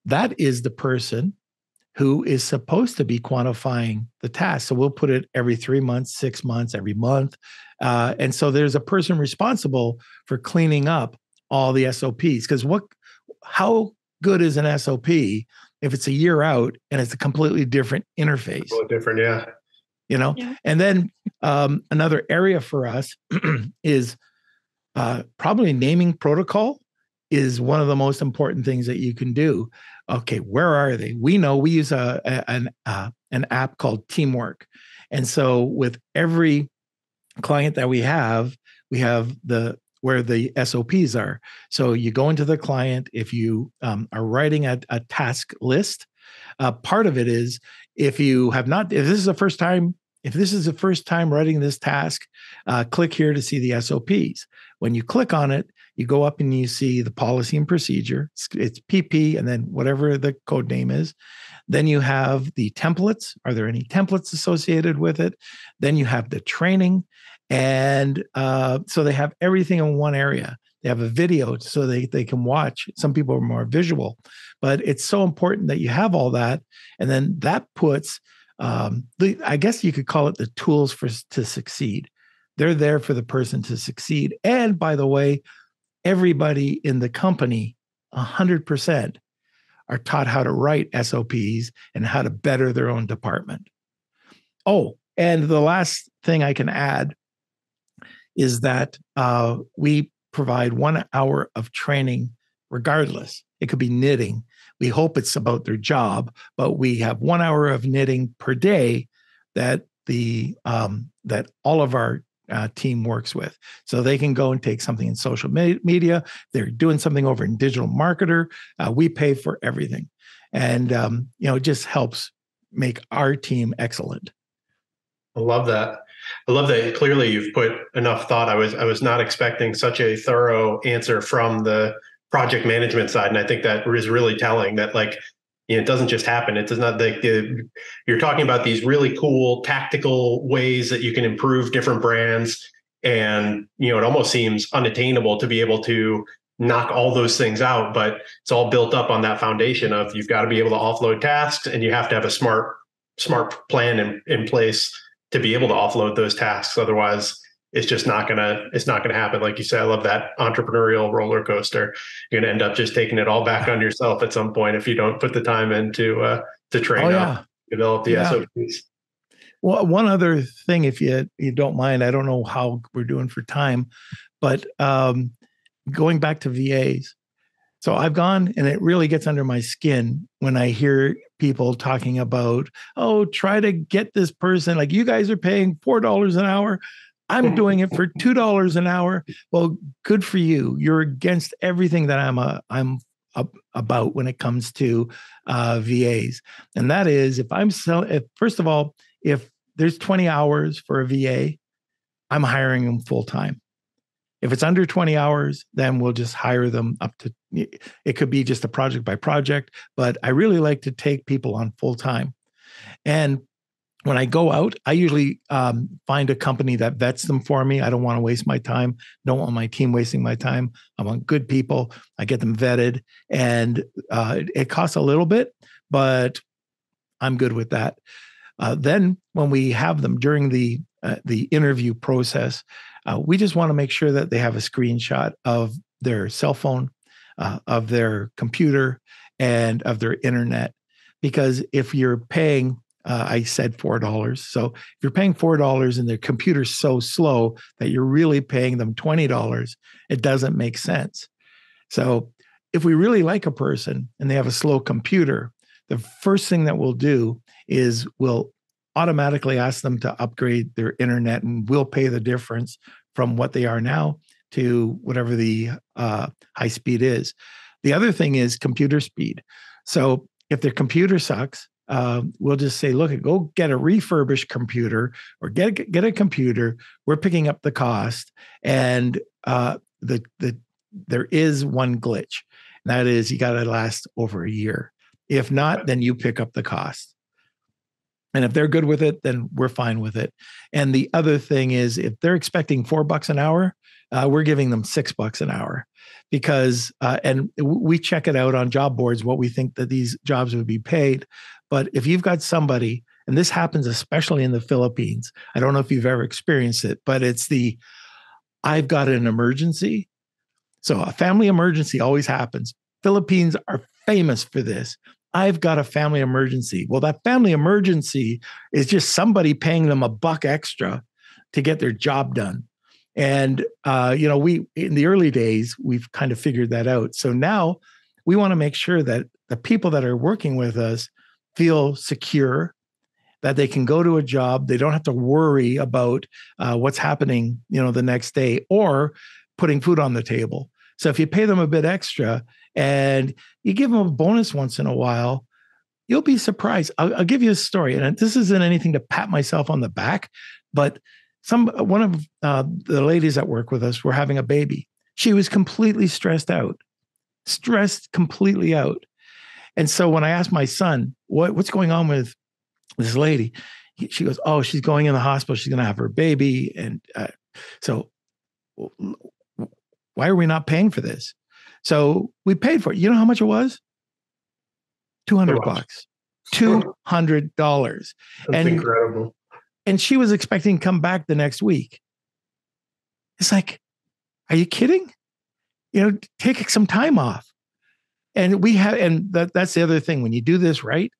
that is the person who is supposed to be quantifying the task. So we'll put it every three months, six months, every month. Uh, and so there's a person responsible for cleaning up all the SOPs. Because what, how good is an SOP if it's a year out and it's a completely different interface. Completely different, yeah. You know, yeah. and then um, another area for us is uh, probably naming protocol is one of the most important things that you can do. Okay, where are they? We know we use a, a an uh, an app called Teamwork, and so with every client that we have, we have the where the SOPs are. So you go into the client, if you um, are writing a, a task list, uh, part of it is if you have not, if this is the first time, if this is the first time writing this task, uh, click here to see the SOPs. When you click on it, you go up and you see the policy and procedure. It's, it's PP and then whatever the code name is. Then you have the templates. Are there any templates associated with it? Then you have the training. And uh, so they have everything in one area. They have a video so they, they can watch. Some people are more visual, but it's so important that you have all that. And then that puts, um, the, I guess you could call it the tools for to succeed. They're there for the person to succeed. And by the way, everybody in the company, 100%, are taught how to write SOPs and how to better their own department. Oh, and the last thing I can add is that uh, we provide one hour of training regardless. It could be knitting. We hope it's about their job, but we have one hour of knitting per day that the um, that all of our uh, team works with. So they can go and take something in social media. They're doing something over in digital marketer. Uh, we pay for everything, and um, you know it just helps make our team excellent. I love that. I love that. Clearly, you've put enough thought. I was I was not expecting such a thorough answer from the project management side, and I think that is really telling. That like you know, it doesn't just happen. It does not like you're talking about these really cool tactical ways that you can improve different brands. And, you know, it almost seems unattainable to be able to knock all those things out, but it's all built up on that foundation of you've got to be able to offload tasks and you have to have a smart, smart plan in, in place to be able to offload those tasks. Otherwise, it's just not gonna it's not gonna happen. Like you said, I love that entrepreneurial roller coaster. You're gonna end up just taking it all back on yourself at some point if you don't put the time into uh, to train oh, yeah. up, develop the yeah. SOPs. Well, one other thing, if you you don't mind, I don't know how we're doing for time, but um, going back to VAs. So I've gone, and it really gets under my skin when I hear people talking about, oh, try to get this person. Like you guys are paying four dollars an hour. I'm doing it for two dollars an hour. Well, good for you. You're against everything that I'm a uh, I'm about when it comes to uh, VAs, and that is if I'm selling. If first of all, if there's 20 hours for a VA, I'm hiring them full time. If it's under 20 hours, then we'll just hire them up to. It could be just a project by project, but I really like to take people on full time, and when I go out, I usually um, find a company that vets them for me. I don't want to waste my time. Don't want my team wasting my time. I want good people. I get them vetted, and uh, it, costs a little bit, but I'm good with that. Uh, then, when we have them during the uh, the interview process, uh, we just want to make sure that they have a screenshot of their cell phone, uh, of their computer, and of their internet. Because if you're paying uh, I said four dollars. So if you're paying four dollars and their computer's so slow that you're really paying them twenty dollars, it doesn't make sense. So if we really like a person and they have a slow computer, the first thing that we'll do is we'll automatically ask them to upgrade their internet, and we'll pay the difference from what they are now to whatever the uh, high speed is. The other thing is computer speed. So if their computer sucks, uh, we'll just say, look, go get a refurbished computer or get get a computer. We're picking up the cost, and uh, the the there is one glitch. And that is you got to last over a year. If not, then you pick up the cost. And if they're good with it, then we're fine with it. And the other thing is, if they're expecting four bucks an hour, uh, we're giving them six bucks an hour because, uh, and we check it out on job boards what we think that these jobs would be paid. But if you've got somebody, and this happens especially in the Philippines, I don't know if you've ever experienced it, but it's the I've got an emergency. So a family emergency always happens. Philippines are famous for this. I've got a family emergency. Well, that family emergency is just somebody paying them a buck extra to get their job done. And uh, you know, we in the early days we've kind of figured that out. So now we want to make sure that the people that are working with us feel secure that they can go to a job they don't have to worry about uh, what's happening you know the next day or putting food on the table so if you pay them a bit extra and you give them a bonus once in a while you'll be surprised i'll, I'll give you a story and this isn't anything to pat myself on the back but some one of uh, the ladies that work with us were having a baby she was completely stressed out stressed completely out And so when I asked my son, what, what's going on with this lady? She goes, Oh, she's going in the hospital. She's going to have her baby. And uh, so why are we not paying for this? So we paid for it. You know how much it was? 200 bucks. $200. That's and, incredible. And she was expecting to come back the next week. It's like, are you kidding? You know, take some time off. And we have, and that, that's the other thing. When you do this right,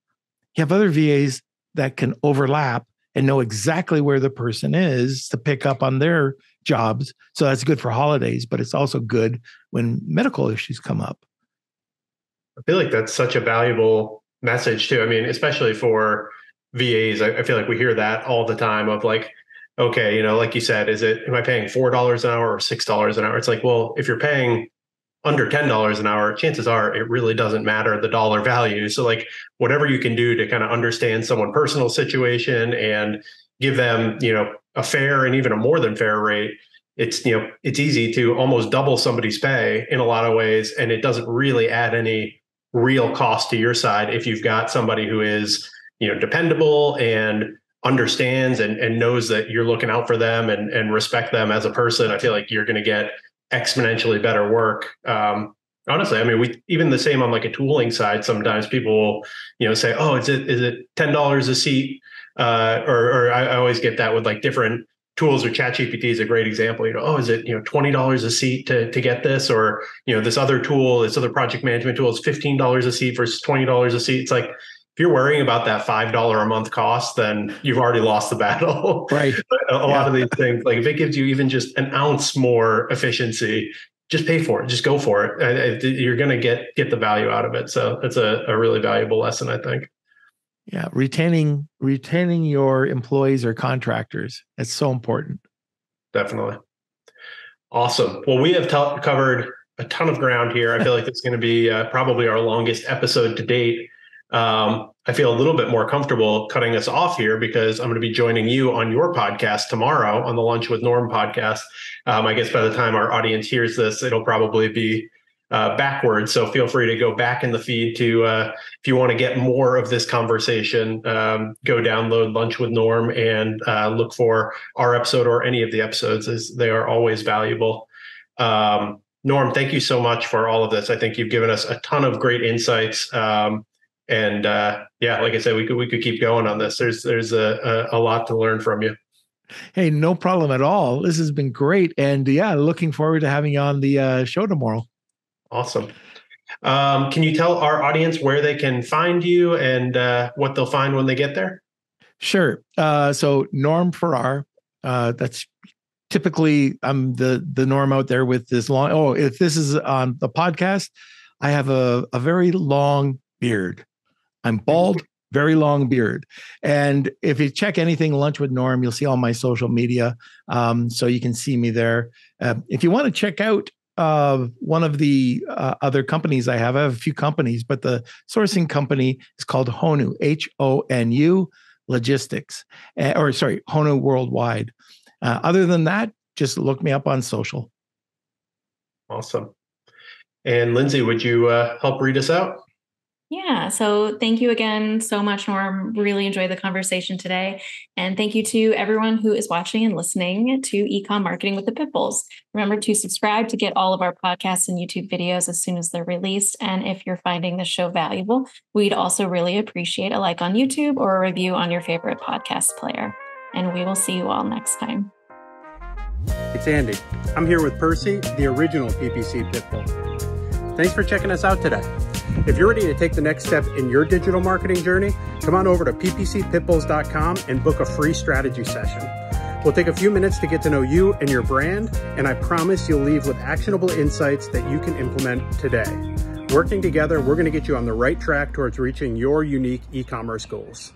you have other VAs that can overlap and know exactly where the person is to pick up on their jobs. So that's good for holidays, but it's also good when medical issues come up. I feel like that's such a valuable message too. I mean, especially for VAs, I, feel like we hear that all the time of like, okay, you know, like you said, is it am I paying four dollars an hour or six dollars an hour? It's like, well, if you're paying under ten dollars an hour, chances are it really doesn't matter the dollar value. So like whatever you can do to kind of understand someone personal situation and give them, you know, a fair and even a more than fair rate, it's you know, it's easy to almost double somebody's pay in a lot of ways. And it doesn't really add any real cost to your side if you've got somebody who is, you know, dependable and understands and, and knows that you're looking out for them and, and respect them as a person, I feel like you're going to get exponentially better work. Um, honestly, I mean, we even the same on like a tooling side. Sometimes people will, you know, say, "Oh, is it is it ten dollars a seat?" Uh, or, or I, I always get that with like different tools or ChatGPT is a great example. You know, oh, is it you know twenty dollars a seat to to get this, or you know this other tool, this other project management tool is fifteen dollars a seat versus twenty dollars a seat. It's like if you're worrying about that five dollar a month cost, then you've already lost the battle. Right. a, yeah. lot of these things, like if it gives you even just an ounce more efficiency, just pay for it. Just go for it. You're going to get get the value out of it. So it's a, a really valuable lesson, I think. Yeah, retaining retaining your employees or contractors. It's so important. Definitely. Awesome. Well, we have t- covered a ton of ground here. I feel like it's going to be uh, probably our longest episode to date um, I feel a little bit more comfortable cutting us off here because I'm going to be joining you on your podcast tomorrow on the Lunch with Norm podcast. Um, I guess by the time our audience hears this, it'll probably be uh, backwards. So feel free to go back in the feed to, uh, if you want to get more of this conversation, um, go download Lunch with Norm and uh, look for our episode or any of the episodes, as they are always valuable. Um, Norm, thank you so much for all of this. I think you've given us a ton of great insights. Um, and uh, yeah, like I said, we could we could keep going on this. There's there's a, a, a lot to learn from you. Hey, no problem at all. This has been great, and yeah, looking forward to having you on the uh, show tomorrow. Awesome. Um, can you tell our audience where they can find you and uh, what they'll find when they get there? Sure. Uh, so Norm Farrar, uh, that's typically I'm the the norm out there with this long. Oh, if this is on the podcast, I have a a very long beard. I'm bald, very long beard. And if you check anything Lunch with Norm, you'll see all my social media. Um, so you can see me there. Uh, if you want to check out uh, one of the uh, other companies I have, I have a few companies, but the sourcing company is called Honu, H O N U Logistics, uh, or sorry, Honu Worldwide. Uh, other than that, just look me up on social. Awesome. And Lindsay, would you uh, help read us out? Yeah. So thank you again so much, Norm. Really enjoyed the conversation today. And thank you to everyone who is watching and listening to Ecom Marketing with the Pitbulls. Remember to subscribe to get all of our podcasts and YouTube videos as soon as they're released. And if you're finding the show valuable, we'd also really appreciate a like on YouTube or a review on your favorite podcast player. And we will see you all next time. It's Andy. I'm here with Percy, the original PPC Pitbull. Thanks for checking us out today. If you're ready to take the next step in your digital marketing journey, come on over to ppcpitbulls.com and book a free strategy session. We'll take a few minutes to get to know you and your brand, and I promise you'll leave with actionable insights that you can implement today. Working together, we're going to get you on the right track towards reaching your unique e commerce goals.